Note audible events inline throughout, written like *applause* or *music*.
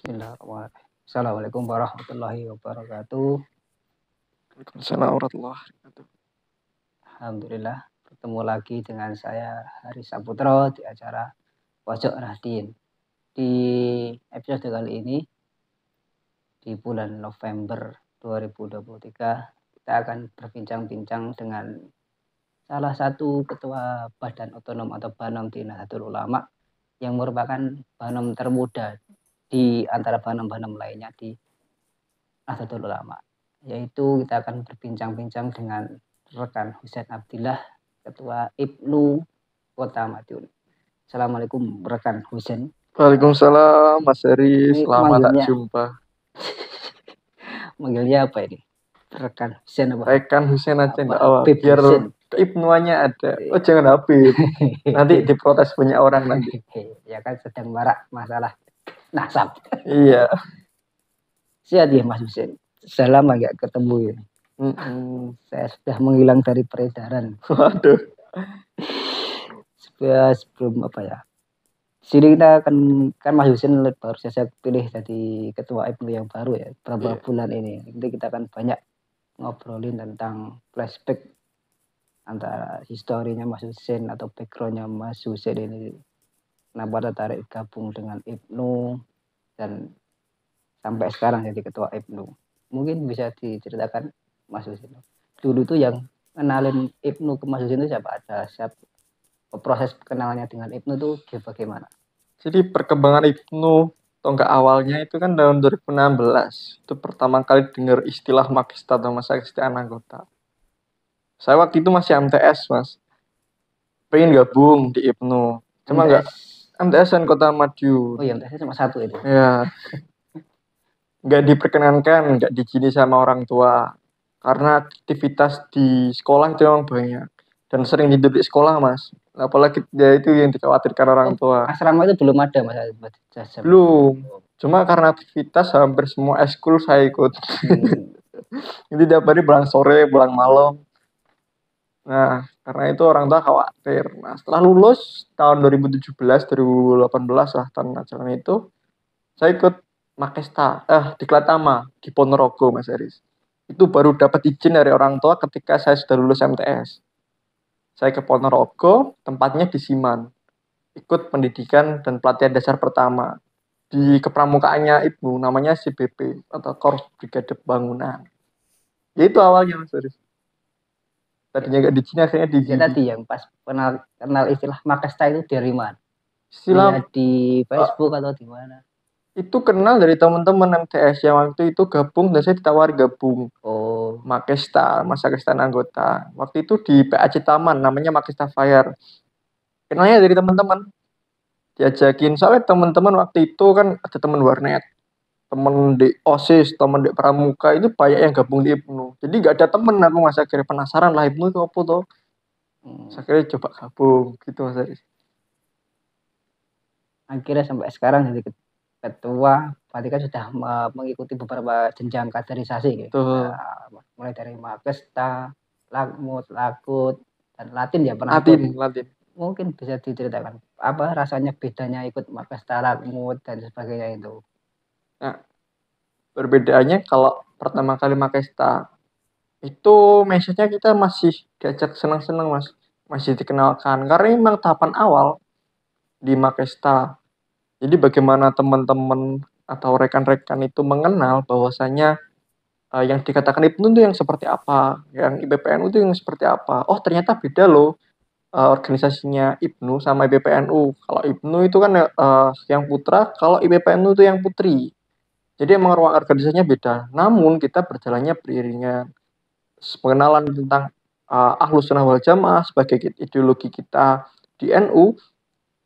Bismillahirrahmanirrahim. Assalamualaikum warahmatullahi wabarakatuh. Waalaikumsalam warahmatullahi wabarakatuh. Alhamdulillah bertemu lagi dengan saya Hari Saputro di acara Pojok Rahdin. Di episode kali ini di bulan November 2023 kita akan berbincang-bincang dengan salah satu ketua Badan Otonom atau Banom di Nahdlatul Ulama yang merupakan Banom termuda di antara Banom-Banom lainnya di Nahdlatul Ulama yaitu kita akan berbincang-bincang dengan rekan Husain Abdillah Ketua Ibnu Kota Madiun. Assalamualaikum rekan Husain. Waalaikumsalam Mas Heri, selamat tak jumpa. *laughs* Manggilnya apa ini? Rekan Husain apa? Rekan Husain aja enggak biar Husain. ada. Oh jangan Habib. *laughs* Nanti diprotes banyak orang nanti. *laughs* ya kan sedang marak masalah nasab. Iya. Sehat ya Mas Husain. Sudah lama nggak ketemu ya. Mm-mm. Saya sudah menghilang dari peredaran. Waduh. Sebelum, sebelum apa ya? Sini kita akan kan Mas Husin baru saja pilih jadi ketua IPNU yang baru ya beberapa Iya. bulan ini. Nanti kita akan banyak ngobrolin tentang flashback antara historinya Mas Husin atau backgroundnya Mas Husin ini. Kenapa tertarik gabung dengan IPNU dan sampai sekarang jadi ketua IPNU. Mungkin bisa diceritakan Mas Husin. Dulu tuh yang kenalin IPNU ke Mas Husin itu siapa? Ada siapa? Proses kenalannya dengan IPNU tuh dia bagaimana? Jadi perkembangan Ibnu tonggak awalnya itu kan tahun 2016. Itu pertama kali dengar istilah Makista atau masa kesetiaan anggota. Saya waktu itu masih MTS, Mas. Pengen gabung di Ibnu. Cuma nggak MTS dan Kota Madiun. Oh iya, MTS cuma satu itu. Ya. Nggak diperkenankan, nggak diizini sama orang tua. Karena aktivitas di sekolah itu memang banyak. Dan sering tidur di sekolah, Mas. Apalagi dia itu yang dikhawatirkan orang tua. Asrama itu belum ada Mas. Belum. Cuma karena aktivitas hampir semua eskul saya ikut. Hmm. *laughs* Jadi tiap hari pulang sore, pulang malam. Nah, karena itu orang tua khawatir. Nah, setelah lulus tahun 2017, 2018 lah tahun ajaran itu, saya ikut Makesta, eh di Klatama, di Ponorogo, Mas Aris. Itu baru dapat izin dari orang tua ketika saya sudah lulus MTS. Saya ke Ponorogo, tempatnya di Siman. Ikut pendidikan dan pelatihan dasar pertama. Di kepramukaannya Ibnu, namanya CBP, atau Korps Brigade Bangunan. Ya itu awalnya Mas Aris. Tadinya nggak di Cina, akhirnya di Ya tadi yang pas kenal kenal istilah Makesta itu dari mana? Istilah Lihat di Facebook atau di mana? itu kenal dari teman-teman MTS yang waktu itu gabung dan saya ditawari gabung Oh, Makesta, masa kestan anggota. Waktu itu di PAC Taman, namanya Makesta Fire. Kenalnya dari teman-teman. Diajakin, soalnya teman-teman waktu itu kan ada teman warnet, teman di OSIS, teman di Pramuka, itu banyak yang gabung di Ibnu. Jadi nggak ada temen, aku masa akhirnya penasaran lah Ibnu itu apa tuh. hmm. Saya akhirnya coba gabung, gitu Mas Aris. akhirnya sampai sekarang jadi ket- ketua, berarti kan sudah me- mengikuti beberapa jenjang kaderisasi gitu. Tuh, Nah, mulai dari Makesta, Lakmut, Lakut, dan Latin ya pernah. Latin, Latin. Mungkin bisa diceritakan apa rasanya bedanya ikut Makesta, Lakmut dan sebagainya itu. Perbedaannya kalau pertama kali Makesta, itu message-nya kita masih diajak senang-senang mas. Masih dikenalkan karena memang tahapan awal di Makesta jadi bagaimana teman-teman atau rekan-rekan itu mengenal bahwasanya eh, yang dikatakan Ibnu itu yang seperti apa yang IBPNU itu yang seperti apa. Oh ternyata beda loh eh, organisasinya Ibnu sama IBPNU kalau Ibnu itu kan eh, yang putra kalau IBPNU itu yang putri jadi emang ruang organisasinya beda namun kita berjalannya beriringan pengenalan tentang uh, Ahlus Sunnah wal Jamaah sebagai ideologi kita di NU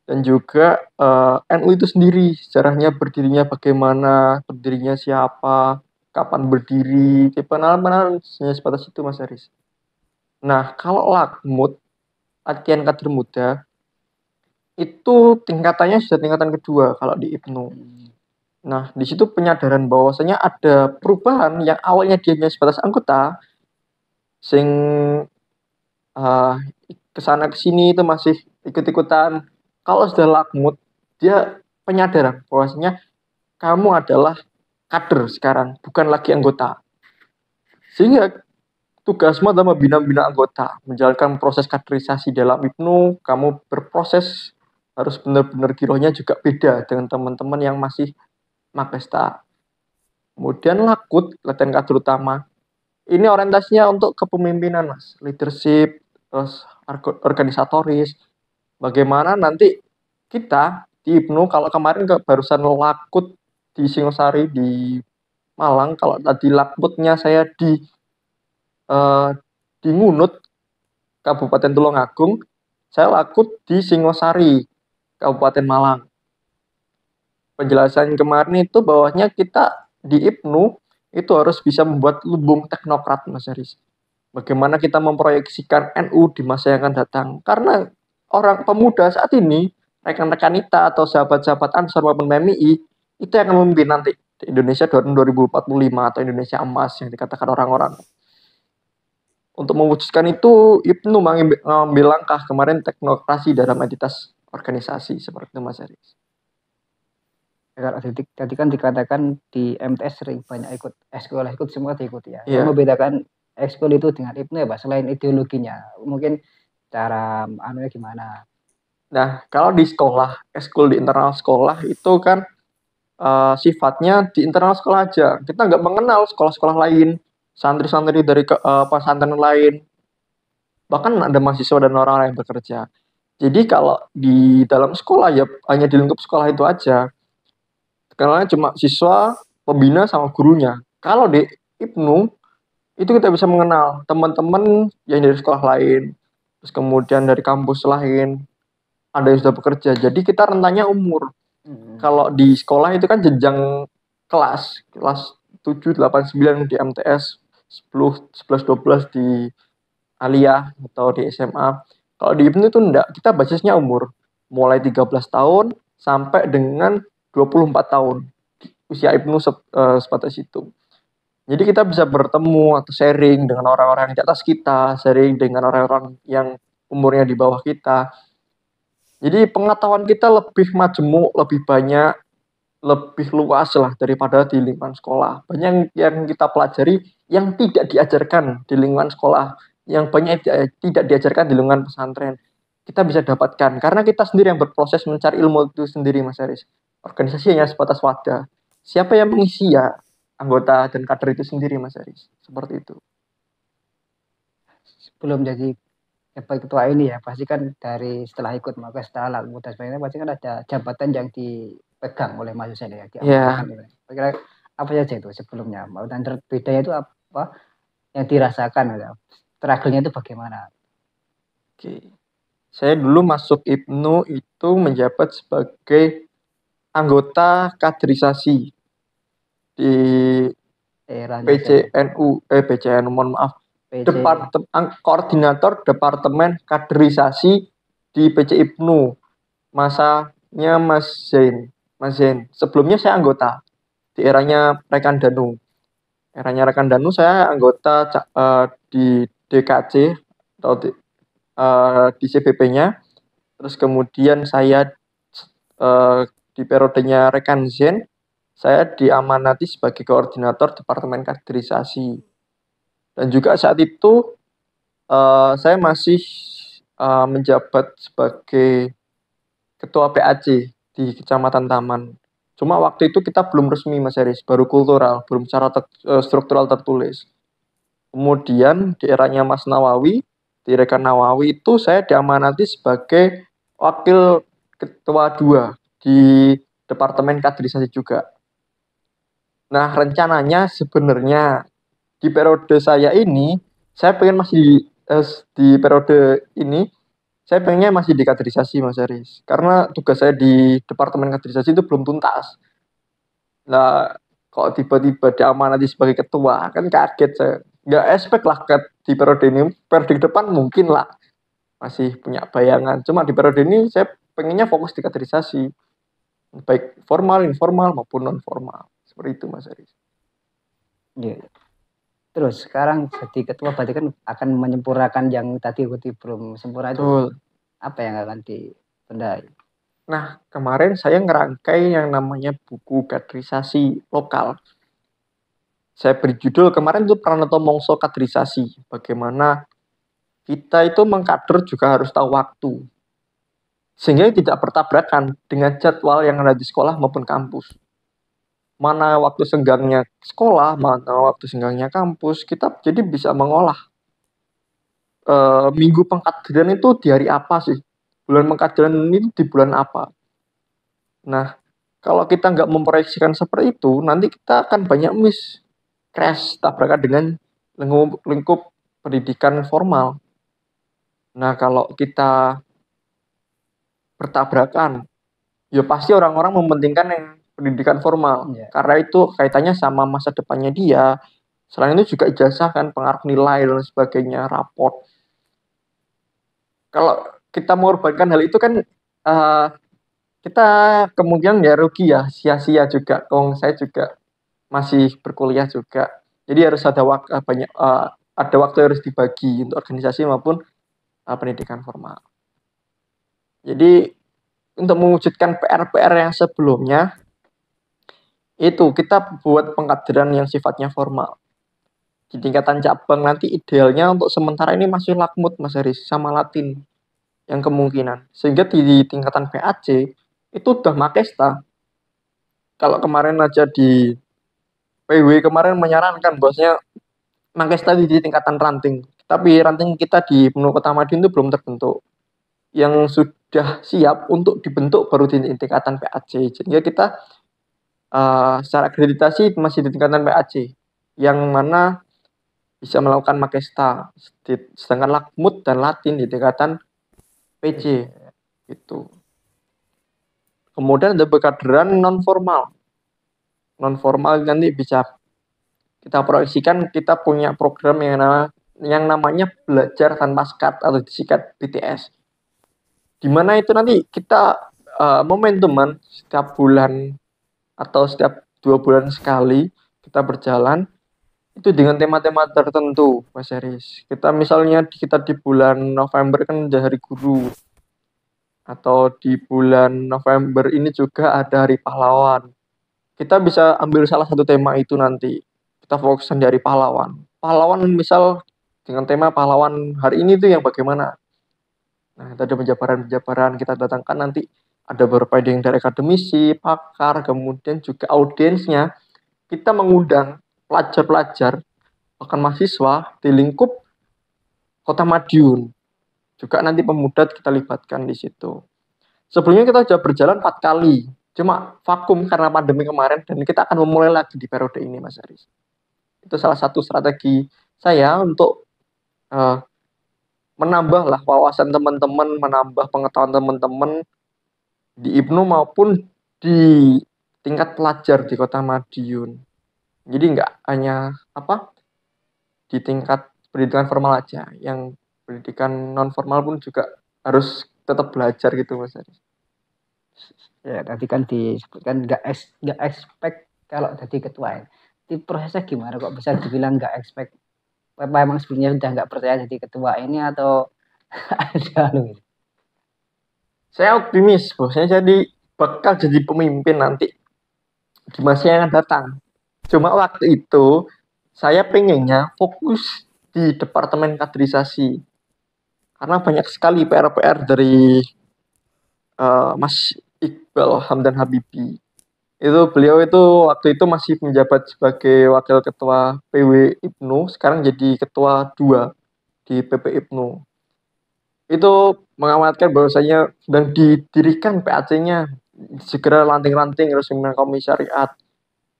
dan juga uh, NU itu sendiri sejarahnya berdirinya bagaimana, berdirinya siapa, kapan berdiri, pengenalan-pengenalan hanya sebatas itu Mas Aris. Nah, kalau lakmut, latihan kader muda, itu tingkatannya sudah tingkatan kedua kalau di Ibnu. Nah, di situ penyadaran bahwasanya ada perubahan yang awalnya dia hanya sebatas anggota, sing uh, ke sana ke sini itu masih ikut-ikutan. Kalau sudah lakmut, dia penyadaran bahwasanya kamu adalah kader sekarang, bukan lagi anggota. Sehingga tugasmu adalah membina-bina anggota, menjalankan proses kaderisasi dalam IPNU, kamu berproses harus benar-benar girohnya juga beda dengan teman-teman yang masih Makesta. Kemudian lakut, latihan kader utama. Ini orientasinya untuk kepemimpinan, Mas. Leadership, terus organisatoris. Bagaimana nanti kita di IPNU, kalau kemarin ke, barusan lakut di Singosari, di Malang, kalau tadi lakutnya saya di uh, di Ngunut, Kabupaten Tulungagung, saya lakut di Singosari, Kabupaten Malang penjelasan kemarin itu bahwanya kita di IPNU itu harus bisa membuat lumbung teknokrat Mas Haris. Bagaimana kita memproyeksikan NU di masa yang akan datang. Karena orang pemuda saat ini, rekan-rekan kita atau sahabat-sahabat Ansar maupun MMI, itu yang akan memimpin nanti di Indonesia 2045 atau Indonesia emas yang dikatakan orang-orang. Untuk mewujudkan itu, IPNU mengambil langkah kemarin teknokrasi dalam entitas organisasi seperti itu Mas Haris kalau tadi kan dikatakan di MTS sering banyak ikut ekskul ikut semua diikuti ya. Yang membedakan ekskul itu dengan IPNU ya Pak selain ideologinya mungkin cara anunya gimana? Nah kalau di sekolah ekskul di internal sekolah itu kan uh, sifatnya di internal sekolah aja kita nggak mengenal sekolah-sekolah lain santri-santri dari uh, pesantren lain bahkan ada mahasiswa dan orang-orang yang bekerja. Jadi kalau di dalam sekolah ya hanya di lingkup sekolah itu aja kenalnya cuma siswa, pembina sama gurunya. Kalau di IPNU itu kita bisa mengenal teman-teman yang dari sekolah lain, terus kemudian dari kampus lain, ada yang sudah bekerja. Jadi kita rentannya umur. Hmm. Kalau di sekolah itu kan jenjang kelas, kelas 7, 8, 9 di MTS, 10, 11, 12 di Aliyah atau di SMA. Kalau di IPNU itu enggak, kita basisnya umur. Mulai 13 tahun sampai dengan 24 tahun usia Ibnu uh, sebatas itu. Jadi kita bisa bertemu atau sharing dengan orang-orang di atas kita, sharing dengan orang-orang yang umurnya di bawah kita. Jadi pengetahuan kita lebih majemuk, lebih banyak, lebih luas lah daripada di lingkungan sekolah. Banyak yang kita pelajari yang tidak diajarkan di lingkungan sekolah, yang banyak tidak diajarkan di lingkungan pesantren. Kita bisa dapatkan karena kita sendiri yang berproses mencari ilmu itu sendiri, Mas Aris organisasi hanya sebatas wadah. Siapa yang mengisi ya anggota dan kader itu sendiri, Mas Aris. Seperti itu. Sebelum jadi ketua ini ya, pasti kan dari setelah ikut maka setelah muda sebagainya pasti kan ada jabatan yang dipegang oleh mahasiswa ya. Iya. Kira apa saja itu sebelumnya? Dan berbedanya itu apa yang dirasakan? Ya? Struggle-nya itu bagaimana? Oke. Saya dulu masuk IPNU itu menjabat sebagai anggota kaderisasi di Era PCNU eh PCNU mohon maaf. Departemen koordinator Departemen Kaderisasi di PC IPNU masanya Mas Zain. Mas Zain sebelumnya saya anggota di eranya rekan Danu eranya rekan Danu saya anggota uh, di DKC atau di, uh, di CBP-nya terus kemudian saya uh, di periodenya rekan Zen, saya diamanati sebagai koordinator Departemen Kaderisasi. Dan juga saat itu uh, saya masih uh, menjabat sebagai ketua PAC di Kecamatan Taman. Cuma waktu itu kita belum resmi Mas Haris, baru kultural, belum secara ter, uh, struktural tertulis. Kemudian di eranya Mas Nawawi, di rekan Nawawi itu saya diamanati sebagai wakil ketua dua di Departemen Kaderisasi juga. Nah, rencananya sebenarnya di periode saya ini, saya pengen masih di, eh, di periode ini, saya pengennya masih di kaderisasi Mas Aris. Karena tugas saya di Departemen Kaderisasi itu belum tuntas. Nah, kok tiba-tiba diamanati sebagai ketua, kan kaget saya. Nggak expect lah ke, di periode ini, periode depan mungkin lah. Masih punya bayangan. Cuma di periode ini saya pengennya fokus di kaderisasi baik formal, informal maupun non formal. Seperti itu Mas Aris. Iya. Terus sekarang jadi ketua berarti kan akan menyempurnakan yang tadi Guti belum sempurna itu. Betul. Apa yang akan dipendai? Nah, kemarin saya ngerangkai yang namanya buku kaderisasi lokal. Saya beri judul kemarin itu Pranoto Mongso Kaderisasi. Bagaimana kita itu mengkader juga harus tahu waktu. Sehingga tidak bertabrakan dengan jadwal yang ada di sekolah maupun kampus. Mana waktu senggangnya sekolah, mana waktu senggangnya kampus, kita jadi bisa mengolah. E, minggu pengkaderan itu di hari apa sih? bulan pengkaderan ini di bulan apa. Nah, kalau kita nggak memproyeksikan seperti itu, nanti kita akan banyak miss crash tabrakan dengan lingkup, lingkup pendidikan formal. Nah, kalau kita bertabrakan, ya pasti orang-orang mementingkan yang pendidikan formal. Yeah. Karena itu kaitannya sama masa depannya dia. Selain itu juga ijazah kan, pengaruh nilai dan sebagainya, raport. Kalau kita mengorbankan hal itu kan uh, kita kemungkinan ya rugi ya sia-sia juga kong saya juga masih berkuliah juga jadi harus ada waktu uh, banyak uh, ada waktu yang harus dibagi untuk organisasi maupun uh, pendidikan formal jadi untuk mewujudkan PR-PR yang sebelumnya itu kita buat pengkaderan yang sifatnya formal di tingkatan cabang nanti idealnya untuk sementara ini masih lakmut Mas Haris sama Latin yang kemungkinan. Sehingga di, tingkatan PAC itu udah Makesta. Kalau kemarin aja di PW kemarin menyarankan bosnya Makesta di, tingkatan ranting. Tapi ranting kita di Penuh Kota itu belum terbentuk. Yang sudah siap untuk dibentuk baru di tingkatan PAC. Sehingga kita uh, secara akreditasi masih di tingkatan PAC. Yang mana bisa melakukan Makesta. Sedangkan Lakmut dan Latin di tingkatan PC itu. Kemudian ada bekaderan non formal. Non formal nanti bisa kita proyeksikan kita punya program yang nama, yang namanya belajar tanpa sekat atau disikat BTS. Di mana itu nanti kita uh, momentuman setiap bulan atau setiap dua bulan sekali kita berjalan itu dengan tema-tema tertentu Mas Eris kita misalnya kita di bulan November kan ada hari guru. Atau di bulan November ini juga ada hari pahlawan. Kita bisa ambil salah satu tema itu nanti. Kita fokuskan dari pahlawan. Pahlawan misal dengan tema pahlawan hari ini tuh yang bagaimana nah ada penjabaran-penjabaran kita datangkan nanti ada beberapa yang dari akademisi, pakar, kemudian juga audiensnya kita mengundang pelajar-pelajar bahkan mahasiswa di lingkup Kota Madiun. Juga nanti pemuda kita libatkan di situ. Sebelumnya kita sudah berjalan empat kali, cuma vakum karena pandemi kemarin dan kita akan memulai lagi di periode ini, Mas Aris. Itu salah satu strategi saya untuk uh, menambah lah wawasan teman-teman, menambah pengetahuan teman-teman di IPNU maupun di tingkat pelajar di Kota Madiun. Jadi nggak hanya apa di tingkat pendidikan formal aja, yang pendidikan non formal pun juga harus tetap belajar gitu mas Aris. Ya tadi kan disebutkan nggak nggak expect kalau jadi ketua ya. Di prosesnya gimana kok bisa dibilang nggak expect? Apa emang sebelumnya udah nggak percaya jadi ketua ini atau *laughs* ada lu? Saya optimis, bosnya jadi bakal jadi pemimpin nanti di masa yang akan datang. Cuma waktu itu saya pengennya fokus di departemen kaderisasi karena banyak sekali PR-PR dari uh, Mas Iqbal Hamdan Habibi itu beliau itu waktu itu masih menjabat sebagai wakil ketua PW Ibnu sekarang jadi ketua dua di PP Ibnu itu mengamatkan bahwasanya sedang didirikan PAC-nya segera lanting-lanting resmi komisariat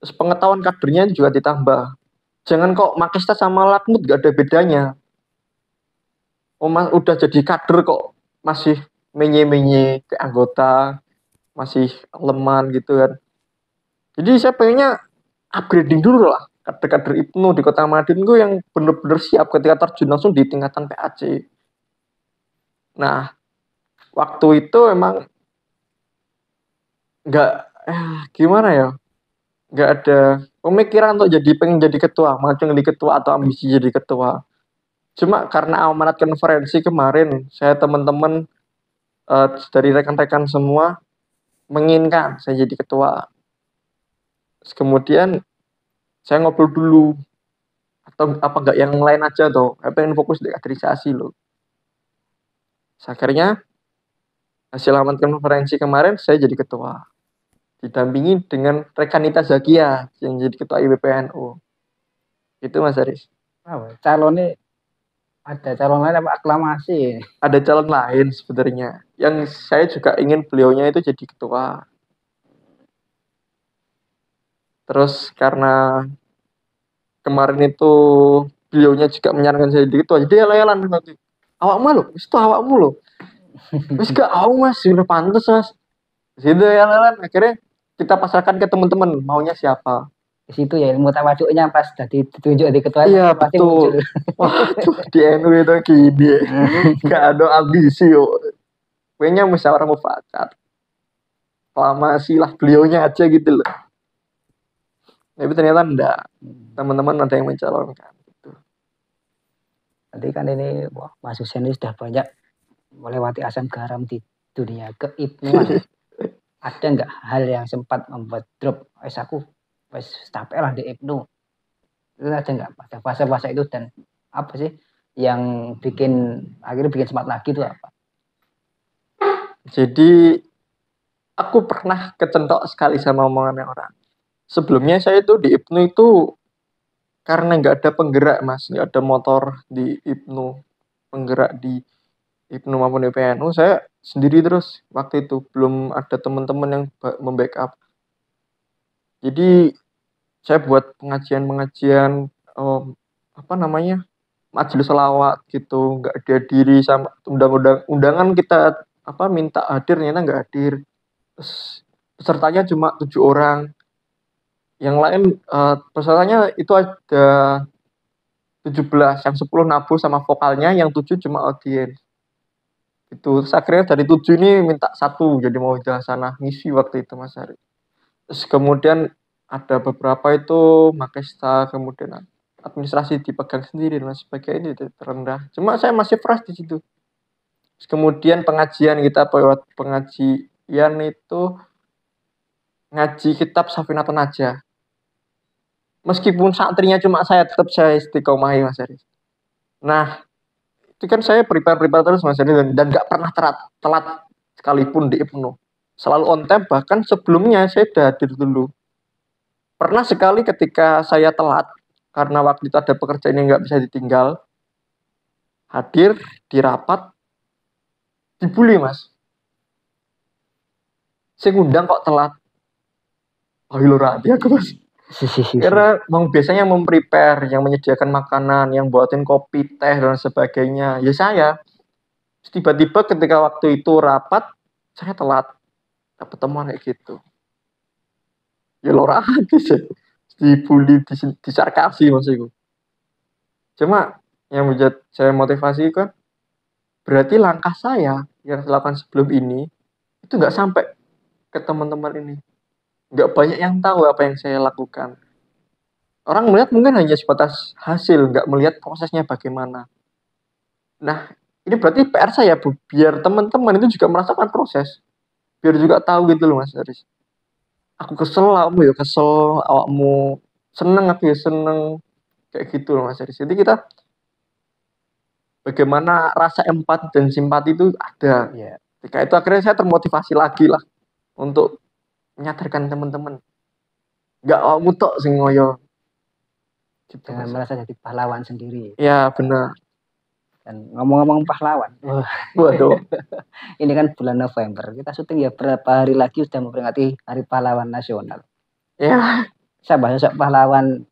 Terus pengetahuan kadernya juga ditambah. Jangan kok Makesta sama Lakmut gak ada bedanya. Oh, mas, udah jadi kader kok masih menye-menye ke anggota, masih leman gitu kan. Jadi saya pengennya upgrading dulu lah kader-kader Ibnu di kota Madiun gue yang bener-bener siap ketika terjun langsung di tingkatan PAC. Nah, waktu itu emang nggak eh, gimana ya nggak ada pemikiran untuk jadi pengen jadi ketua maju jadi ketua atau ambisi jadi ketua cuma karena amanat konferensi kemarin saya teman-teman uh, dari rekan-rekan semua menginginkan saya jadi ketua. Terus kemudian saya ngobrol dulu atau apa enggak yang lain aja tuh. Saya pengen fokus di kaderisasi loh. Terus akhirnya hasil aman konferensi kemarin saya jadi ketua. Didampingi dengan Rekanita Zakia yang jadi ketua IBPNU. Itu Mas Aris. Oh, calonnya ada calon lain apa aklamasi? Ada calon lain sebenarnya. Yang saya juga ingin beliaunya itu jadi ketua. Terus karena kemarin itu beliaunya juga menyarankan saya jadi ketua, jadi ya nanti. Awak malu, itu awakmu loh. Wis gak aku mas, sudah pantas mas. Situ ya lelan. Akhirnya kita pasarkan ke teman-teman maunya siapa. Di situ ya ilmu tawaduknya pas jadi ditunjuk di ketua iya betul. waduh di NU itu gini. *laughs* Gak ada ambisi yo. Kayaknya musyawarah mufakat sih lah beliaunya aja gitu loh tapi ternyata enggak teman-teman ada yang mencalonkan gitu. nanti kan ini wah Mas Husen ini sudah banyak melewati asam garam di dunia keibnuan *laughs* ada nggak hal yang sempat membuat drop? Wes aku wes capek lah di Ibnu. Itu ada nggak? Pada fase-fase itu dan apa sih yang bikin akhirnya bikin semangat lagi itu apa? Jadi aku pernah kecentok sekali sama omongannya orang sebelumnya saya itu di Ibnu itu karena nggak ada penggerak mas. Nggak ada motor di Ibnu penggerak di Ibnu maupun di PNU saya sendiri terus waktu itu belum ada teman-teman yang membackup. Jadi saya buat pengajian-pengajian um, apa namanya majelis selawat gitu. Nggak ada diri sama undang-undang undangan kita apa minta hadir ternyata nggak hadir. Terus pesertanya cuma tujuh orang yang lain uh, pesertanya itu ada 17 yang 10 nabu sama vokalnya yang tujuh cuma audiens. Itu akhirnya dari tujuh ini minta satu jadi mau sana misi waktu itu Mas Hari terus kemudian ada beberapa itu makesta kemudian administrasi dipegang sendiri dan sebagainya itu terendah. Cuma saya masih fresh di situ. Terus kemudian pengajian kita lewat pengajian itu ngaji kitab Safinatun aja meskipun santrinya cuma saya tetap saya istiqomah Mas Aris nah itu kan saya prepare prepare terus mas dan dan nggak pernah telat telat sekalipun di Ibnu selalu on time bahkan sebelumnya saya sudah hadir dulu. Pernah sekali ketika saya telat karena waktu itu ada pekerjaan yang nggak bisa ditinggal hadir di rapat dibully mas. Saya ngundang kok telat. Oh lu rapi aku mas karena mau biasanya memprepare, yang menyediakan makanan, yang buatin kopi, teh dan sebagainya. Ya saya. Tiba-tiba ketika waktu itu rapat, saya telat. Dapat temuan kayak gitu. Ya lo hati *laughs* sih. Dibully, disarkasi maksudku. Cuma yang membuat saya motivasi kan berarti langkah saya yang saya lakukan sebelum ini itu nggak sampai ke teman-teman ini nggak banyak yang tahu apa yang saya lakukan. Orang melihat mungkin hanya sebatas hasil, nggak melihat prosesnya bagaimana. Nah, ini berarti PR saya, Bu. Biar teman-teman itu juga merasakan proses. Biar juga tahu gitu loh, Mas Aris. Aku kesel, awakmu ya kesel, awakmu seneng, aku ya seneng. Kayak gitu loh, Mas Aris. Jadi kita bagaimana rasa empat dan simpati itu ada. Yeah. Ketika itu akhirnya saya termotivasi lagi lah untuk menyadarkan teman-teman nggak mau mutok sing ngoyo. Jangan merasa jadi pahlawan sendiri. Ya benar. Dan ngomong-ngomong pahlawan. *laughs* Waduh. *laughs* Ini kan bulan November. Kita syuting ya berapa hari lagi sudah memperingati hari pahlawan nasional. Ya saya bahas pahlawan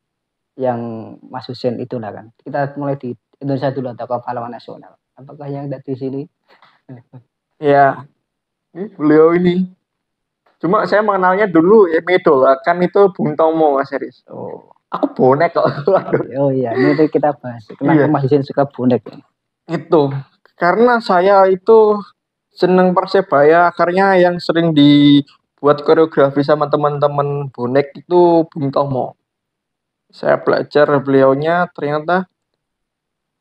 yang Mas Husen itu lah kan. Kita mulai di Indonesia dulu atau pahlawan nasional. Apakah yang ada di sini? Ya ini beliau ini Cuma saya mengenalnya dulu ya kan itu Bung Tomo Mas Eris. Oh. Aku bonek kok. *laughs* oh iya, ini kita bahas. Kenapa iya. Mas Isin suka bonek? Itu karena saya itu seneng Persebaya akhirnya yang sering dibuat koreografi sama teman-teman bonek itu Bung Tomo. Saya belajar beliaunya ternyata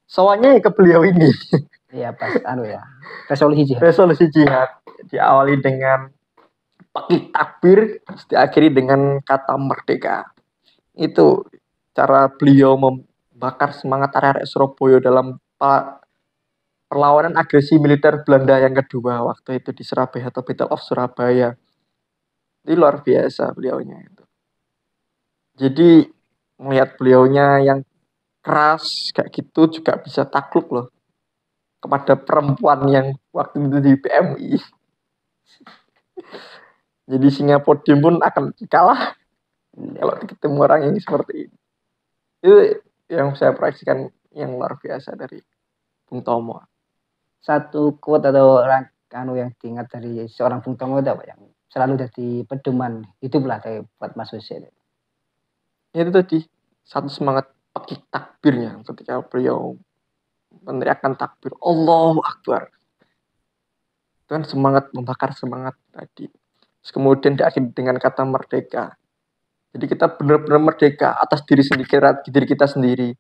soalnya ke beliau ini. Iya pas anu ya resolusi *laughs* jihad. Resolusi jihad diawali dengan pakai takbir diakhiri dengan kata merdeka. Itu cara beliau membakar semangat area Surabaya dalam perlawanan agresi militer Belanda yang kedua waktu itu di Surabaya atau Battle of Surabaya. Ini luar biasa beliaunya itu. Jadi melihat beliaunya yang keras kayak gitu juga bisa takluk loh kepada perempuan yang waktu itu di PMI. *laughs* Jadi Singapura pun akan kalah kalau ketemu orang yang seperti ini. Itu yang saya proyeksikan yang luar biasa dari Bung Tomo. Satu quote atau anu yang diingat dari seorang Bung Tomo itu apa yang selalu jadi pedoman hiduplah dari buat Mas Hussein. Itu tadi satu semangat pakai takbirnya ketika beliau meneriakkan takbir Allahu Akbar itu kan semangat membakar semangat tadi Terus kemudian diakhiri dengan kata merdeka. Jadi kita benar-benar merdeka atas diri sendiri diri kita sendiri.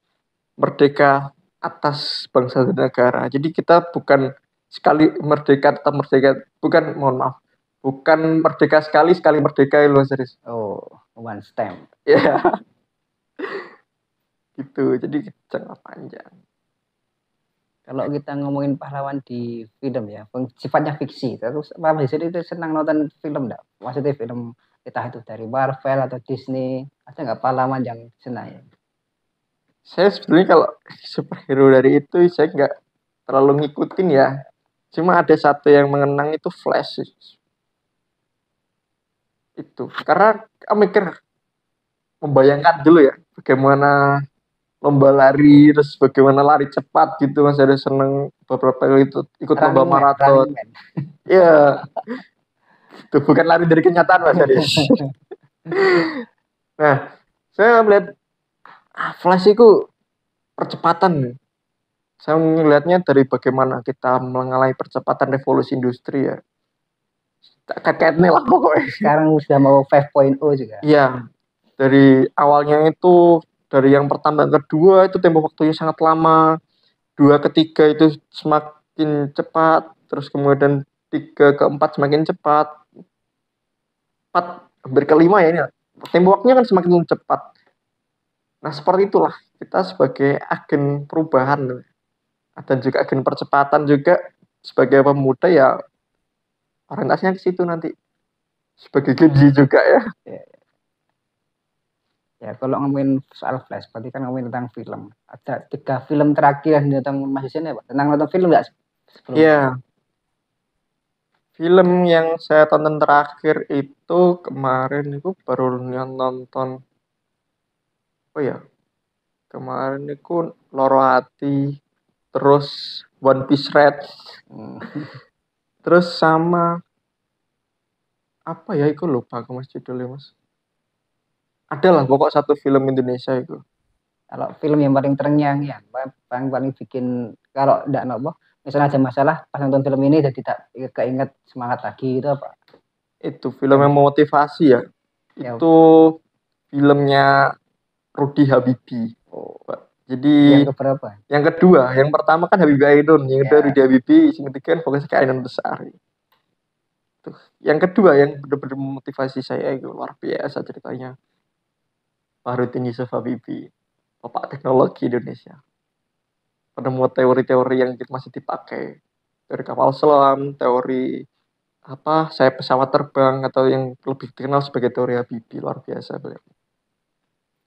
Merdeka atas bangsa dan negara. Jadi kita bukan sekali merdeka tetap merdeka. Bukan mohon maaf. Bukan merdeka sekali sekali merdeka ya serius oh one stamp. Ya yeah. *laughs* gitu. Jadi jangka panjang kalau kita ngomongin pahlawan di film ya, sifatnya fiksi. Terus Pak Hasil itu senang nonton film enggak? Maksudnya film kita itu dari Marvel atau Disney, ada nggak pahlawan yang senang ya? Saya sebenarnya kalau *laughs* superhero dari itu saya nggak terlalu ngikutin ya. Cuma ada satu yang mengenang itu Flash. Itu karena mikir membayangkan dulu ya bagaimana lomba lari terus bagaimana lari cepat gitu mas. Ada seneng beberapa kali itu ikut running lomba maraton. *laughs* iya. Itu bukan lari dari kenyataan mas Aris *laughs* nah saya melihat ah, flash itu percepatan. Saya melihatnya dari bagaimana kita mengalami percepatan revolusi industri ya. Kakeknya lah pokoknya. Sekarang sudah mau 5.0 juga. Iya. Dari awalnya itu dari yang pertama ke kedua itu tempo waktunya sangat lama. Dua ketiga itu semakin cepat. Terus kemudian tiga keempat semakin cepat. Empat hampir kelima ya ini. Tempo waktunya kan semakin cepat. Nah seperti itulah kita sebagai agen perubahan. Dan juga agen percepatan juga. Sebagai pemuda ya orientasinya ke situ nanti. Sebagai genji juga ya. Ya, kalau ngomongin soal flash, berarti kan ngomongin tentang film. Ada tiga film terakhir yang tentang Mas Hussein ya, Pak? Tentang nonton film nggak? Iya. Film yang saya tonton terakhir itu kemarin itu baru nonton oh ya kemarin itu Loro Hati terus One Piece Red hmm. terus sama apa ya itu lupa aku mas judulnya mas ada lah pokok satu film Indonesia itu. Kalau film yang paling terngiang ya paling paling bikin kalau tidak nopo misalnya ada masalah pas nonton film ini jadi tak keinget semangat lagi itu apa? Itu film yang memotivasi ya, ya. Itu filmnya Rudi Habibi. Oh. jadi yang keberapa? yang kedua yang pertama kan Habibi Ainun yang kedua ya. Rudi Habibi yang ketiga kan fokus ke Ainun Besar. Tuh. yang kedua yang benar-benar memotivasi saya itu luar biasa ceritanya Fahrudin Yusuf Habibie, Bapak Teknologi Indonesia. Penemu teori-teori yang masih dipakai. Teori kapal selam, teori apa saya pesawat terbang atau yang lebih dikenal sebagai teori Habibie luar biasa beliau.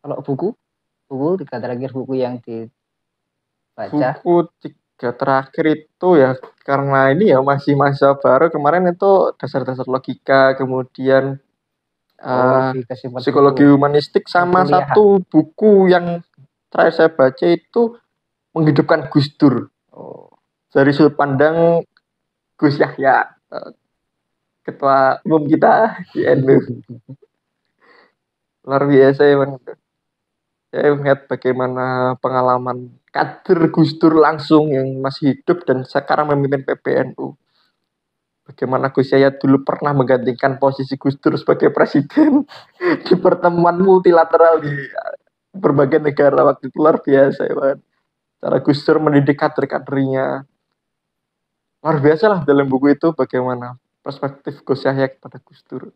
Kalau buku, buku tiga terakhir buku yang dibaca. Buku tiga terakhir itu ya karena ini ya masih masa baru kemarin itu dasar-dasar logika kemudian uh, psikologi humanistik sama kuliah. satu buku yang terakhir saya baca itu menghidupkan Gus Dur. Oh. dari sudut pandang Gus Yahya eh, ketua umum kita di NU *laughs* luar biasa ya bang saya melihat bagaimana pengalaman kader Gus Dur langsung yang masih hidup dan sekarang memimpin PBNU bagaimana Gus Yahya dulu pernah menggantikan posisi Gus Dur sebagai presiden *laughs* di pertemuan multilateral di berbagai negara waktu itu luar biasa ya. Cara Gus Dur mendidik kader-kadernya. Luar biasa lah dalam buku itu bagaimana perspektif Gus Yahya kepada Gus Dur.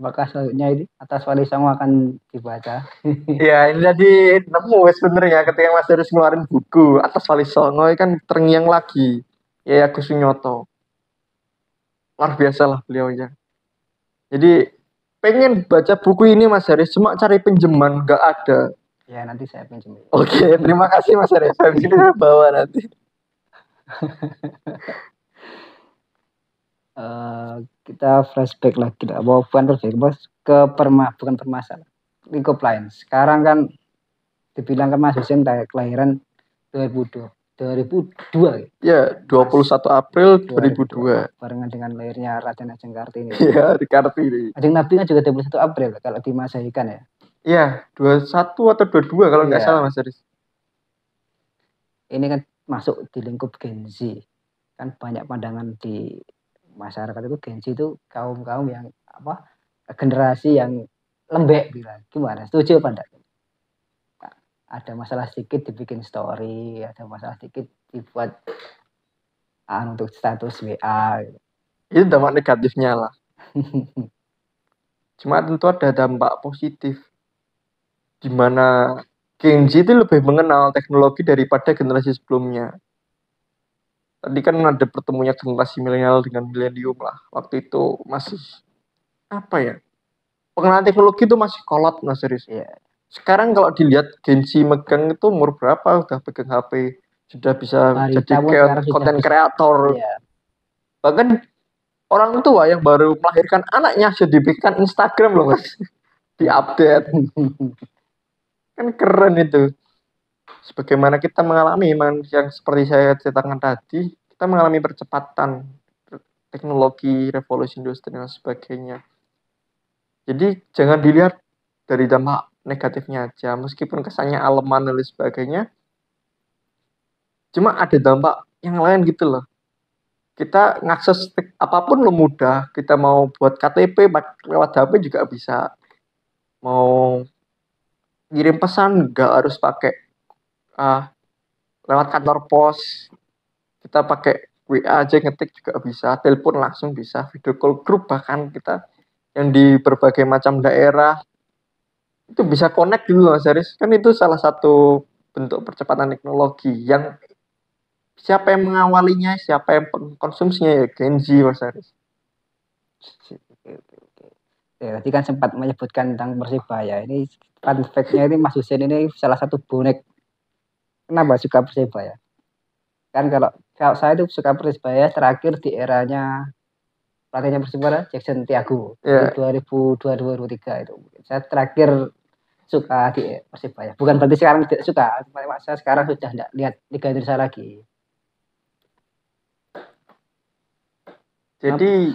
Apakah selanjutnya ini atas Wali Songo akan dibaca? *laughs* ya ini jadi nemu sebenarnya ketika Mas Haris ngeluarin buku atas Wali Songo kan terngiang lagi ya Agus Sunyoto luar biasa lah beliau ya. Jadi pengen baca buku ini Mas Haris. Cuma cari pinjaman nggak ada. Ya nanti saya pinjam. Oke terima kasih Mas Haris. Saya bawa nanti. Uh, *laughs* kita flashback lagi lah, bukan flashback, bos ke perma bukan permasalahan. Lingkup lain. Sekarang kan dibilang kan Mas Husin kelahiran 2002 2002 ya 21 April 2002 barengan dengan lahirnya Raden Ajeng Kartini. *laughs* Iya di Kartini. Ajeng Nabi kan juga 21 April kalau di Masahikan ya. Iya 21 atau 22 kalau nggak ya. salah Mas Aris ini kan masuk di lingkup Gen Z. Kan banyak pandangan di masyarakat itu Gen Z itu kaum kaum yang apa generasi yang lembek bilang. Gimana? Setuju apa enggak ada masalah sedikit dibikin story ada masalah sedikit dibuat ah, untuk status WA gitu. itu dampak negatifnya lah. *laughs* Cuma tentu ada dampak positif. Di mana Gen Z itu lebih mengenal teknologi daripada generasi sebelumnya. Tadi kan ada pertemunya generasi milenial dengan milenium lah. Waktu itu masih apa ya? Pengenalan teknologi itu masih kolot mas serius ya. Sekarang kalau dilihat gensi megang itu umur berapa? Udah pegang HP sudah bisa Mari jadi konten kreator ya. bahkan orang tua yang baru melahirkan anaknya sudah dibikin Instagram loh mas. *laughs* Diupdate. *laughs* Kan keren itu. Sebagaimana kita mengalami yang seperti saya ceritakan tadi, kita mengalami percepatan teknologi, revolusi industri dan sebagainya. Jadi jangan dilihat dari dampak negatifnya aja, meskipun kesannya aleman dan sebagainya. Cuma ada dampak yang lain gitu loh. Kita ngakses apa pun lo mudah, kita mau buat KTP lewat HP juga bisa. Mau kirim pesan nggak harus pakai uh, lewat kantor pos kita pakai WA aja ngetik juga bisa telepon langsung bisa video call grup bahkan kita yang di berbagai macam daerah itu bisa connect dulu Mas Haris kan itu salah satu bentuk percepatan teknologi yang siapa yang mengawalinya siapa yang konsumsinya ya Genji Mas Haris Ya, tadi kan sempat menyebutkan tentang Persibaya. Ini fun fact-nya ini Mas Husin ini salah satu bonek kenapa suka Persebaya? Kan kalau kalau saya itu suka Persebaya terakhir di eranya pelatihnya Persebaya Jackson Tiago yeah. 2002 2003 itu. Saya terakhir suka di Persebaya. Bukan berarti sekarang tidak suka, saya sekarang sudah tidak lihat Liga Indonesia lagi. Jadi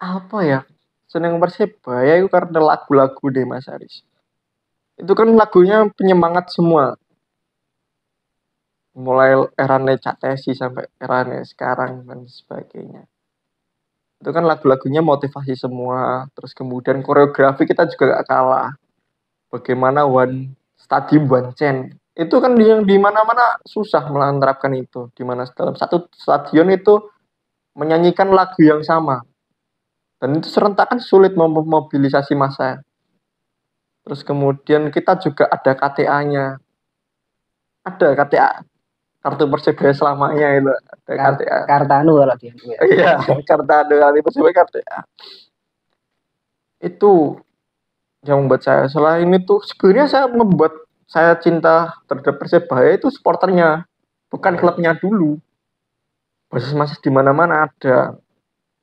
apa ya? Senang Persebaya itu karena lagu-lagu deh Mas Aris. Itu kan lagunya penyemangat semua mulai era Cak Tesi sampai era sekarang dan sebagainya itu kan lagu-lagunya motivasi semua terus kemudian koreografi kita juga gak kalah bagaimana one stadium one chain itu kan yang di mana-mana susah menerapkan itu. Di mana dalam satu stadion itu menyanyikan lagu yang sama. Dan itu serentak kan sulit memobilisasi massa. Terus kemudian kita juga ada KTA-nya ada KTA kartu persebaya selamanya itu Kar Kartanu kalau dia. Iya Kartanu kali persebaya KTA itu yang membuat saya selain itu sebenarnya saya membuat saya cinta terhadap persebaya itu supporternya bukan klubnya dulu. Basis masih di mana-mana ada.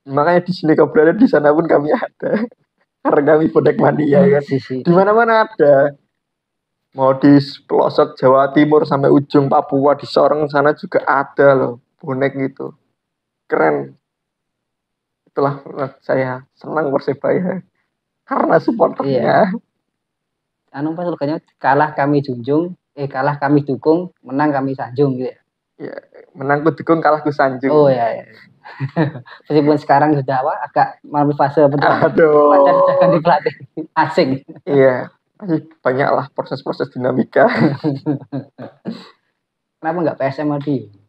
Makanya di sini kau berada di sana pun kami ada. *laughs* Karena kami bonek mania kan? Di mana-mana ada. Mau di pelosok Jawa Timur sampai ujung Papua di Sorong sana juga ada loh bonek gitu. Keren. Itulah saya senang persebaya karena supporternya iya. anu pas loganya kalah kami junjung eh kalah kami dukung menang kami sanjung gitu ya ya menang ku dukung kalah ku sanjung oh ya, ya. *laughs* meskipun sekarang sudah apa agak malam fase betul aduh sudah ganti pelatih *laughs* asing iya masih banyak lah proses-proses dinamika. *laughs* Kenapa nggak PSM Madiun?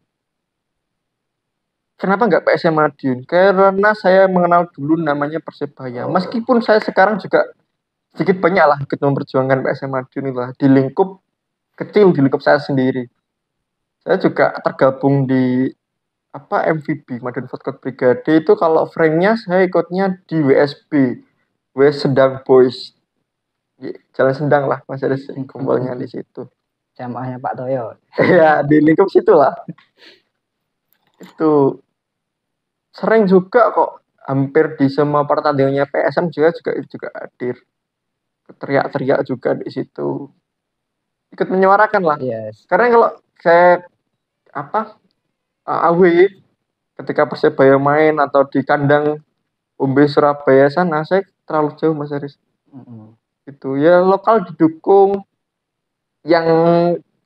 Kenapa nggak PSM Madiun? Karena saya mengenal dulu namanya Persebaya. Oh. Meskipun saya sekarang juga sedikit banyak lah ikut memperjuangkan PSM Madiun itu di lingkup kecil di lingkup saya sendiri. Saya juga tergabung di apa MVB Madiun Vodcode Brigade itu kalau frame-nya saya ikutnya di WSB WS Sedang Boys Jalan Sendang lah masih ada kumpulnya di situ Jamaahnya Pak Toyo. ya di lingkup situ lah itu sering juga kok. Hampir di semua pertandingannya PSM juga juga juga hadir. Teriak-teriak juga di situ. Ikut menyuarakan lah. Yes. karena kalau saya apa uh, away ketika Persebaya main atau di kandang Umbe Surabaya sana saya terlalu jauh Mas Aris Mm-mm. itu ya lokal didukung. Yang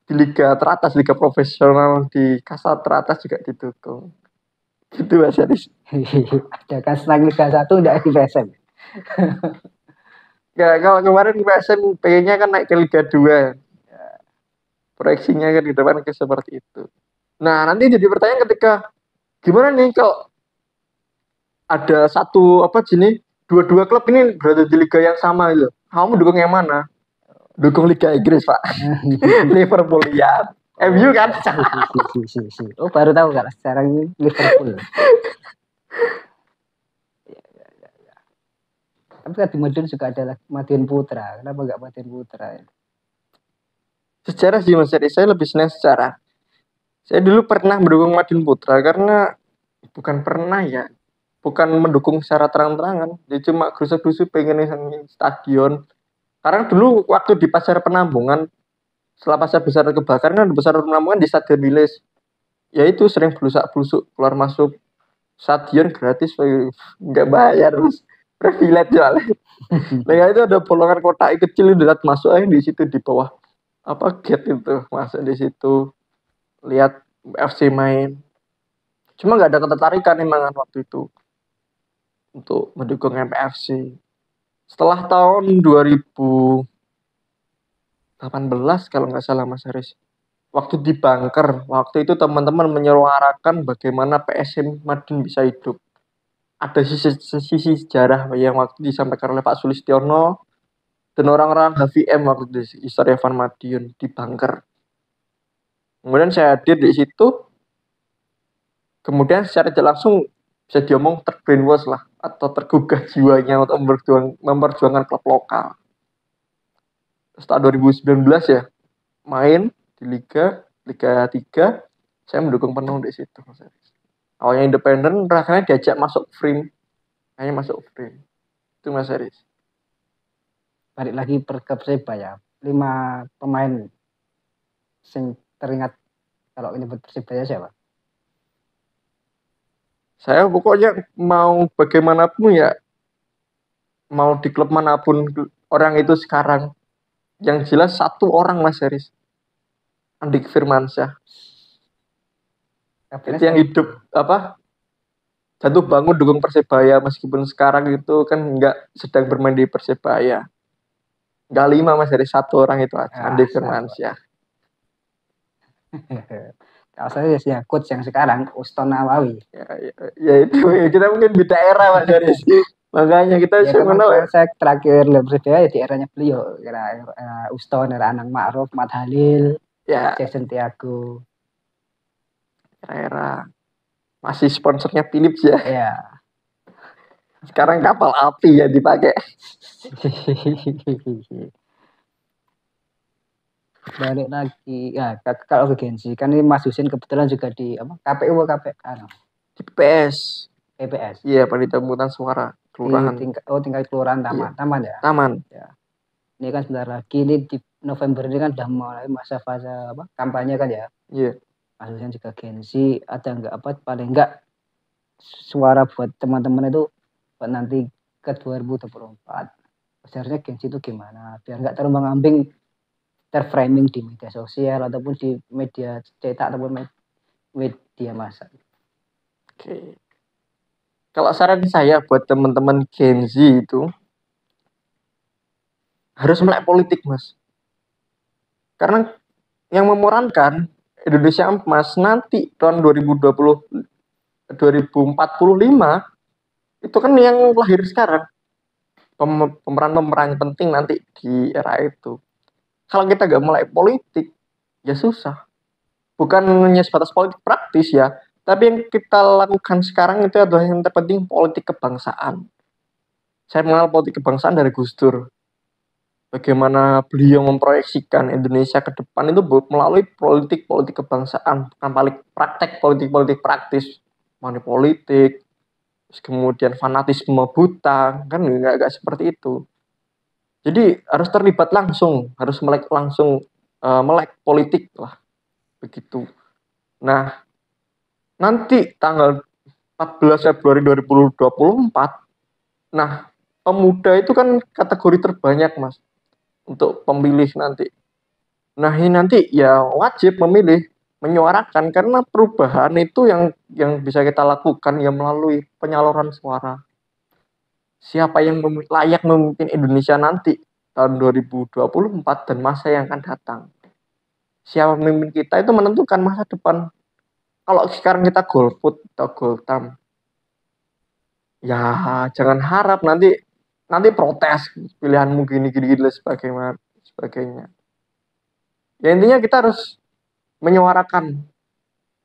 di liga teratas liga profesional di kasta teratas juga didukung gitu Mas Aris Ada kasnag Liga 1 enggak di PSM. ya kalau kemarin PSM pengennya kan naik ke Liga 2 ya, proyeksinya kan di depan ke seperti itu. Nah nanti jadi pertanyaan ketika gimana nih kalau ada satu apa sini dua-dua klub ini berada di liga yang sama gitu? Kamu dukung yang mana? Dukung Liga Inggris pak. *laughs* Liverpool ya MU kan *laughs* si, si. Oh baru tahu kan sekarang Liverpool. *laughs* Tapi kan di Madiun juga ada Madiun Putra. Kenapa nggak Madiun Putra? ya? sejarah sih Mas saya lebih senang sejarah saya dulu pernah mendukung Madiun Putra karena bukan pernah ya bukan mendukung secara terang-terangan dia cuma gerusa-gerusu pengen stadion karena dulu waktu di pasar penampungan setelah pasar besar kebakaran kan pasar penampungan di stadion Wilis ya itu sering belusak-belusuk keluar masuk stadion gratis nggak bayar mas. Privilege soalnya *laughs* nah itu ada bolongan kotak kecil di dekat masuk aja di situ di bawah apa gate itu masuk di situ lihat FC main. Cuma nggak ada ketertarikan emang kan waktu itu untuk mendukung MPFC setelah tahun 2018 kalau nggak salah Mas Haris. Waktu di bunker waktu itu teman-teman menyuarakan bagaimana PSM Madiun bisa hidup. Ada sisi, sisi sejarah yang waktu disampaikan oleh Pak Sulistiono dan orang-orang HVM waktu di Historia Van Madiun di bunker. Kemudian saya hadir di situ. Kemudian secara tidak langsung bisa diomong terbrainwash lah atau tergugah jiwanya untuk memperjuang, memperjuangkan klub lokal. Setelah 2019 ya main di Liga Liga 3 saya mendukung penuh di situ. Awalnya independen, rasanya diajak masuk frame, hanya masuk frame. Itu Mas Aris. Balik lagi per ke Persebaya. Lima pemain sing teringat kalau ini buat Persebaya siapa? Saya pokoknya mau bagaimanapun ya, mau di klub mana pun orang itu sekarang, yang jelas satu orang Mas Aris. Andik Firmansyah. Itu yang hidup apa jatuh bangun dukung persebaya meskipun sekarang itu kan nggak sedang bermain di persebaya nggak lima mas dari satu orang itu aja Ah, Andi satu. Firmansyah *laughs* Kalau saya ya coach yang sekarang Uston Nawawi. ya, ya, ya itu kita mungkin beda era mas dari *laughs* makanya kita Ya, mengenal saya, terakhir Persebaya ya di eranya beliau, era, era Uston, era Anang Ma'ruf, Mat Halil, ya. Jason Tiago. era masih sponsornya Philips ya. Ya. sekarang kapal api ya dipakai. *laughs* Balik lagi, ya kalau ke Gensi kan ini Mas Husin kebetulan juga di apa KPU atau KP, anu, di PS PPS iya panitia pemungutan suara di kelurahan. Tingkat oh tingkat kelurahan taman. Taman ya. taman. Ini kan sebentar lagi ini di November ini kan udah mulai masa fase apa kampanye kan ya. iya. Husin juga Gensi ada nggak apa paling nggak suara buat teman-teman itu buat nanti ke 2024 seharusnya Gensi itu gimana? Biar nggak terumbang ambing terframing di media sosial ataupun di media cetak ataupun med- media massa. Oke. Kalau saran saya buat teman-teman Gen Z itu harus melek politik, Mas. Karena yang memerankan Indonesia Emas nanti tahun 2020 2045 itu kan yang lahir sekarang. Pemeran-pemeran penting nanti di era itu. Kalau kita gak mulai politik ya susah. Bukan hanya sebatas politik praktis ya tapi yang kita lakukan sekarang itu adalah yang terpenting politik kebangsaan. Saya mengenal politik kebangsaan dari Gus Dur. Bagaimana beliau memproyeksikan Indonesia ke depan itu melalui politik-politik kebangsaan. Bukan paling praktek politik-politik praktis. Money politik terus kemudian fanatisme buta kan nggak nggak seperti itu. Jadi harus terlibat langsung harus melek langsung uh, melek politik lah begitu. Nah nanti tanggal 14 Februari 2024 nah pemuda itu kan kategori terbanyak mas untuk pemilih nanti nah ini nanti ya wajib memilih menyuarakan karena perubahan itu yang yang bisa kita lakukan ya melalui penyaluran suara. Siapa yang layak memimpin Indonesia nanti tahun 2024 dan masa yang akan datang. Siapa pemimpin kita itu menentukan masa depan. Kalau sekarang kita golput atau goltam, ya jangan harap nanti nanti protes pilihanmu gini gini gini sebagainya sebagainya. Ya intinya kita harus menyuarakan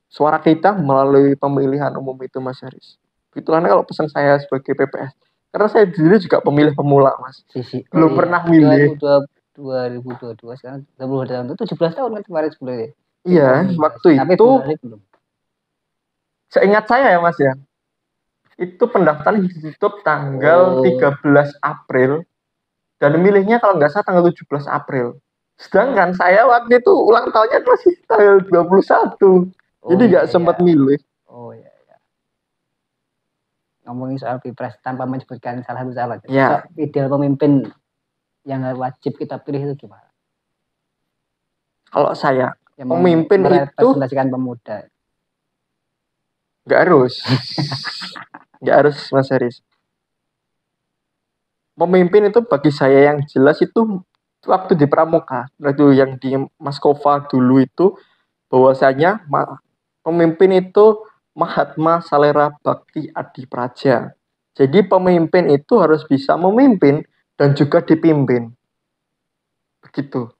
suara kita melalui pemilihan umum itu Mas Haris. Itulah kalau pesan saya sebagai PPS. Karena saya dulu juga pemilih pemula Mas. Sisi. Belum iya. pernah milih. 2022 sekarang 20 tahun itu 17 tahun kan kemarin sebelumnya. Iya, waktu Tapi itu belum. Seingat saya ya Mas ya. Itu pendaftaran ditutup tanggal oh. 13 April dan milihnya kalau nggak salah tanggal 17 April. Sedangkan saya waktu itu ulang tahunnya masih tanggal 21. Oh, Jadi nggak iya, sempat iya. milih. Oh iya, iya. Ngomongin soal pilpres tanpa menyebutkan salah satu calon. Ya. So, ideal pemimpin yang wajib kita pilih itu gimana? Kalau saya yang pemimpin itu pemuda. Nggak harus. *laughs* nggak harus Mas Haris. Pemimpin itu bagi saya yang jelas itu waktu di Pramuka itu yang di Maskova dulu itu bahwasanya pemimpin itu Mahatma Salera Bakti Adi Praja. Jadi pemimpin itu harus bisa memimpin dan juga dipimpin. Begitu.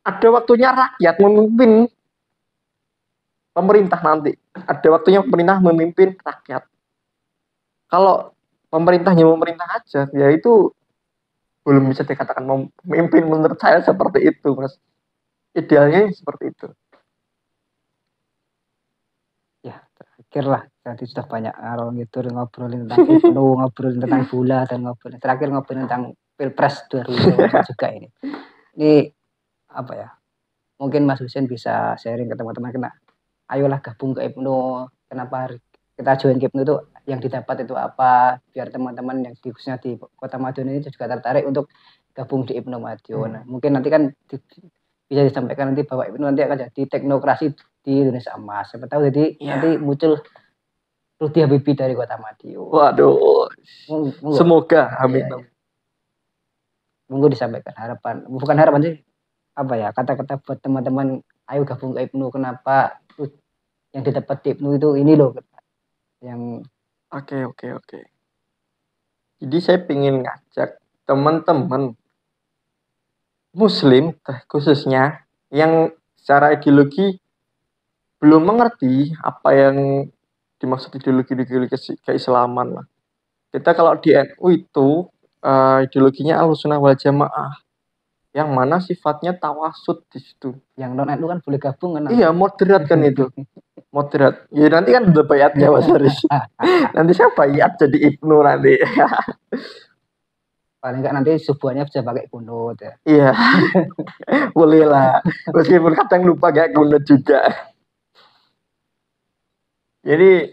Ada waktunya rakyat memimpin pemerintah nanti. Ada waktunya pemerintah memimpin rakyat. Kalau pemerintahnya pemerintah aja, ya itu belum bisa dikatakan memimpin menurut saya seperti itu mas. Idealnya seperti itu. Ya terakhir lah tadi sudah banyak ngalor gitu ngobrolin tentang Ibnu *laughs* ngobrolin tentang bola dan ngobrolin terakhir ngobrolin tentang pilpres 2020 *laughs* juga ini. Ini apa ya mungkin Mas Husen bisa sharing ke teman-teman kena ayolah gabung ke Ibnu kenapa kita join ke Ibnu itu yang didapat itu apa biar teman-teman yang di, khususnya di kota Madiun ini juga tertarik untuk gabung di Ibnu Madiun. Hmm. Nah, mungkin nanti kan di, bisa disampaikan nanti bahwa Ibnu nanti akan jadi teknokrasi di Indonesia emas. Siapa tahu jadi yeah. nanti muncul Rudi Habibie dari kota Madiun. Waduh. Munggu. Semoga amin. Ya, ya. Monggo disampaikan harapan, bukan harapan sih, apa ya kata-kata buat teman-teman ayo gabung ke Ibnu kenapa yang didapat di Ibnu itu ini loh yang Oke oke oke. Jadi saya ingin ngajak teman-teman muslim khususnya yang secara ideologi belum mengerti apa yang dimaksud ideologi-ideologi keislaman lah. Kita kalau di NU itu uh, ideologinya Ahlussunnah wal Jamaah yang mana sifatnya tawasud di situ. Yang non NU kan boleh gabung kan? Iya, moderat kan itu. Moderat. Ya nanti kan udah bayatnya Mas Haris. *laughs* nanti saya bayat jadi Ibnu nanti. *laughs* Paling enggak nanti subuhnya bisa pakai kunut ya. Iya. *laughs* boleh lah. Meskipun kadang lupa kayak kunut juga. Jadi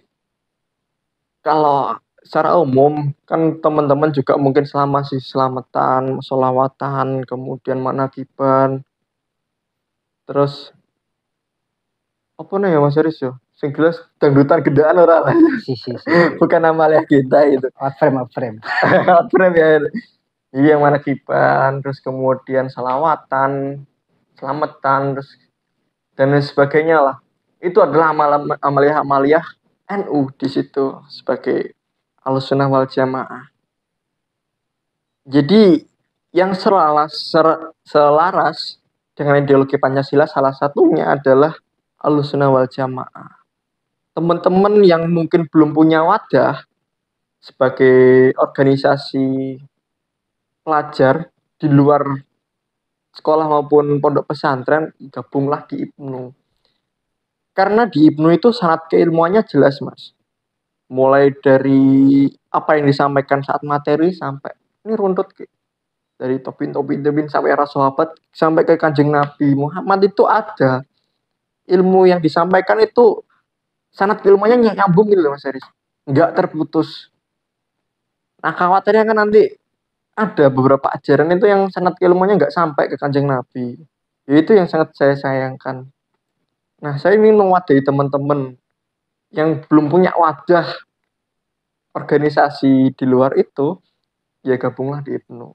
kalau secara umum kan teman-teman juga mungkin selama sih selamatan, solawatan, kemudian manakiban, terus apa nih ya Mas Aris ya? Sing jelas dangdutan gendaan ora lah. *laughs* Bukan ya kita itu. Out frame, out frame. *laughs* out frame ya. Iya mana kipan, terus kemudian salawatan, selamatan, terus dan sebagainya lah. Itu adalah amal amaliah-amaliah NU di situ sebagai Ahlussunnah wal Jamaah. Jadi yang selaras, selaras dengan ideologi Pancasila salah satunya adalah Ahlussunnah wal Jamaah. Teman-teman yang mungkin belum punya wadah sebagai organisasi pelajar di luar sekolah maupun pondok pesantren gabunglah di IPNU karena di IPNU itu sangat keilmuannya jelas mas mulai dari apa yang disampaikan saat materi sampai ini runtut dari topin topin sampai era sahabat sampai ke kanjeng Nabi Muhammad itu ada ilmu yang disampaikan itu sangat ilmunya nyambung gitu mas Eris nggak terputus Nah khawatirnya kan nanti ada beberapa ajaran itu yang sangat ilmunya nggak sampai ke kanjeng Nabi. Itu yang sangat saya sayangkan. Nah saya ingin mewadahi teman-teman yang belum punya wadah organisasi di luar itu, ya gabunglah di IPNU.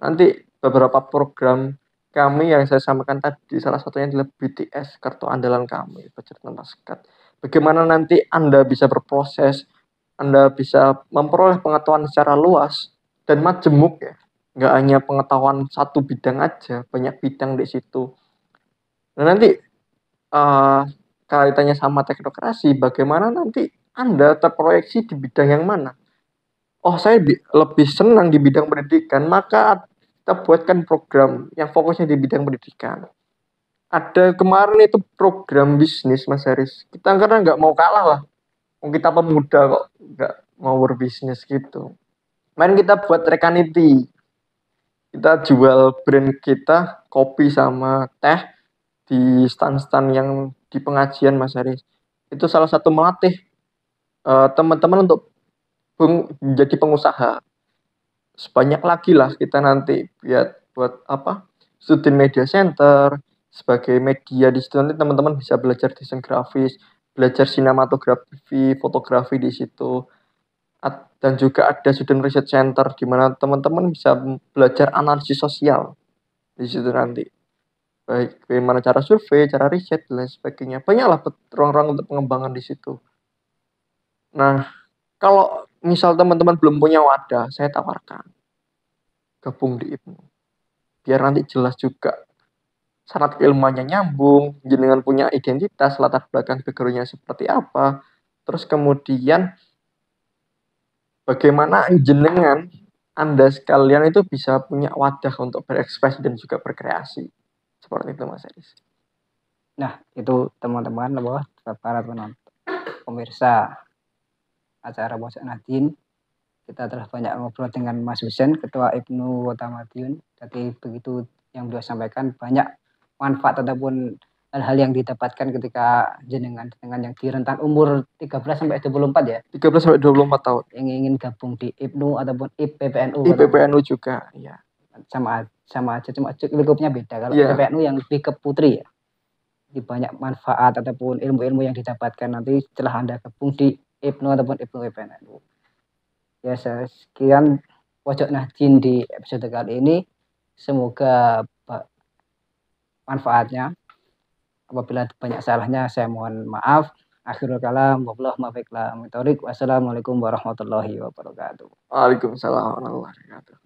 Nanti beberapa program kami yang saya sampaikan tadi, salah satunya adalah BTS, kartu andalan kami, tuntas sekat. Bagaimana nanti Anda bisa berproses anda bisa memperoleh pengetahuan secara luas dan majemuk ya. Nggak hanya pengetahuan satu bidang aja, banyak bidang di situ. Nah nanti uh, kaitannya sama teknokrasi, bagaimana nanti Anda terproyeksi di bidang yang mana? Oh saya lebih senang di bidang pendidikan, maka kita buatkan program yang fokusnya di bidang pendidikan. Ada kemarin itu program bisnis Mas Haris. Kita karena nggak mau kalah lah kita pemuda kok nggak mau berbisnis gitu main kita buat rekaniti kita jual brand kita kopi sama teh di stand-stand yang di pengajian Mas Haris itu salah satu melatih uh, teman-teman untuk menjadi pengusaha sebanyak lagi lah kita nanti buat buat apa student media center sebagai media di situ nanti teman-teman bisa belajar desain grafis belajar sinematografi, fotografi di situ. Dan juga ada student research center di mana teman-teman bisa belajar analisis sosial di situ nanti. Baik, bagaimana cara survei, cara riset, dan lain sebagainya. Banyaklah ruang-ruang untuk pengembangan di situ. Nah, kalau misal teman-teman belum punya wadah, saya tawarkan gabung di IPNU. Biar nanti jelas juga syarat keilmuannya nyambung, jenengan punya identitas, latar belakang backgroundnya seperti apa, terus kemudian bagaimana jenengan anda sekalian itu bisa punya wadah untuk berekspresi dan juga berkreasi. Seperti itu Mas Eris. Nah, itu teman-teman bahwa para penonton pemirsa acara Bosok Nadine kita telah banyak ngobrol dengan Mas Husen, Ketua Ibnu Kota Madiun. Jadi begitu yang beliau sampaikan banyak manfaat ataupun hal-hal yang didapatkan ketika jenengan dengan yang di rentan umur 13 sampai 24 ya. 13 sampai 24 tahun. Yang ingin gabung di IPNU ataupun IPPNU. IPPNU juga, ya. Sama sama aja cuma lingkupnya beda. Kalau yeah. IPPNU yang lebih ke putri ya. Di banyak manfaat ataupun ilmu-ilmu yang didapatkan nanti setelah Anda gabung di IPNU ataupun IPNU IPPNU. Ya, sekian pojok najin di episode kali ini. Semoga manfaatnya. Apabila banyak salahnya saya mohon maaf. Akhirul kalam, wabillahi muwaffiq Wassalamualaikum warahmatullahi wabarakatuh. Waalaikumsalam warahmatullahi wabarakatuh.